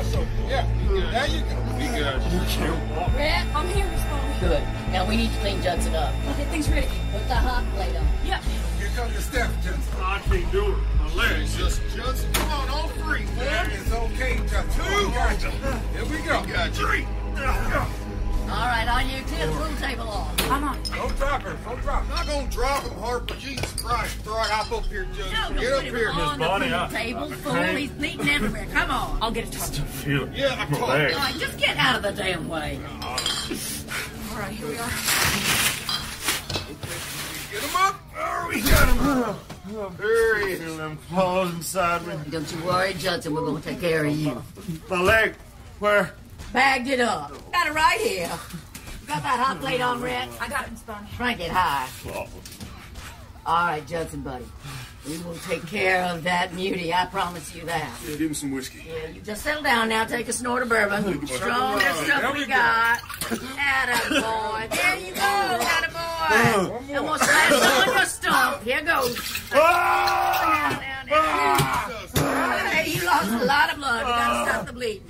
Yeah, we good. There you go. We good. Red, I'm here, Miss Good. Now we need to clean Judson up. Okay, things ready. Put the hot plate on. Yep. Here comes the step, Judson. I can't do it. My legs. Just, Judson, come on, all three. One. is okay, Judson. Two. We got. Here we go. We got you. Three. All right, on you, clear the pool table off. I'm on. Don't drop her. Don't drop I'm not gonna drop him, Harper. Jesus Christ. All right, hop up here, Judson. No, don't Get up put him here. on the Bonnie, pool I- table. I Fool, can't. he's bleeding everywhere. Come on. I'll get a tarp. feel it. Yeah, I My caught legs. All right, just get out of the damn way. All right, here we are. Get him up. Oh, we got him. There he is. Feel them claws inside me. Don't you worry, Judson. We're going to take care of you. My leg. Where? Bagged it up. Got it right here. Got that hot plate on, Rick? I got it, spun. Frank it high. All right, Judson, buddy. We will take care of that mutie. I promise you that. Yeah, give him some whiskey. Yeah, you just settle down now. Take a snort of bourbon. Strongest stuff we got. Attaboy. There you go, attaboy. It won't smash on your stump. Here goes. Ah! Down, down, down. Ah! Hey, you lost a lot of blood. You gotta stop the bleeding.